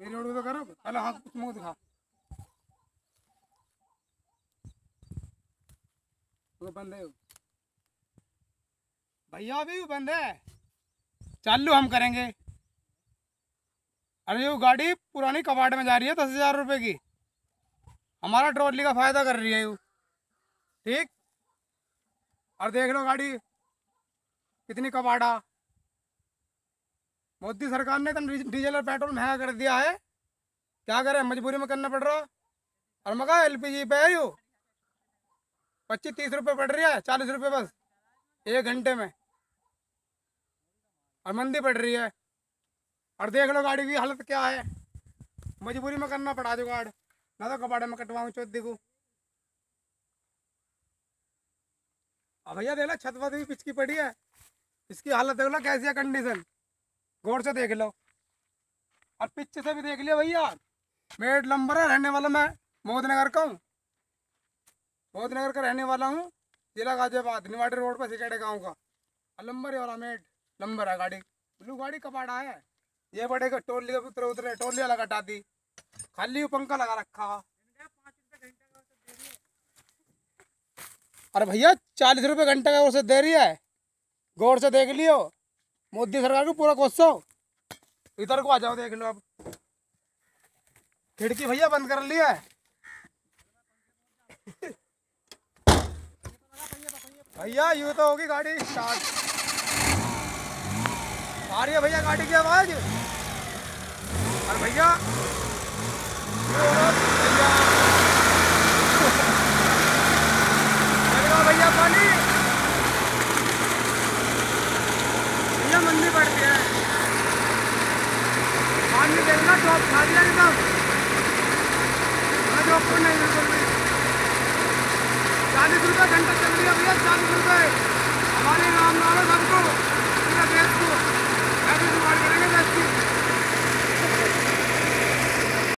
मेरी रोड तो करो, पहले हाँ कुछ मुँह दिखा वो बंद है भैया वो बंद है। चालू हम करेंगे। अरे वो गाड़ी पुरानी कबाड़ में जा रही है, दस हज़ार रुपये की। हमारा ट्रॉली का फ़ायदा कर रही है वो। ठीक? और देख लो गाड़ी, कितनी कबाड़ा मोदी सरकार ने तो डीजल और पेट्रोल महँगा कर दिया है। क्या करें? मजबूरी में करना पड़ रहा। और मगा एलपीजी पे है यो। पच्चीस तीस रुपये पड़ रही है, चालीस रुपये बस, एक घंटे में। और मंदी पड़ रही है। और देख लो गाड़ी की हालत क्या है। मजबूरी में करना पड़ा जो गाड़। ना तो कबाड़े में कटवाऊँ चौधरी को। भैया देख लो, छत वत भी पिचकी पड़ी है। इसकी हालत देख लो, कैसी है कंडीशन गौर से देख लो। और पीछे से भी देख लिया भैया। मेड नंबर है, रहने वाला मैं, मोदनगर का हूँ। मोदनगर का रहने वाला हूँ, जिला गाजियाबाद, निवाड़ी रोड पर सिकेड़े गाँव का। नंबर वाला मेड नंबर है गाड़ी। ब्लू गाड़ी कपाड़ा है। ये का टोली उतरे उतरे, टोली वाला कटा दी। खाली पंखा लगा रखा अरे भैया, चालीस रुपये घंटे का उसे दे रही है। गौर से देख लियो। मोदी सरकार को पूरा कोसो इधर को आ जाओ, देख लो अब। खिड़की भैया बंद कर लिया है। भैया, यूँ तो होगी गाड़ी स्टार्ट। आ रही है भैया गाड़ी की आवाज़। और भैया ये हो रहा भैया चल रहा भैया पानी भैया मंदी पड़ती हैं पानी देखना जॉब खा लिया एकदम मैं जॉब को नहीं बिल्कुल भी चालीस रुपये घंटा चल रही है भैया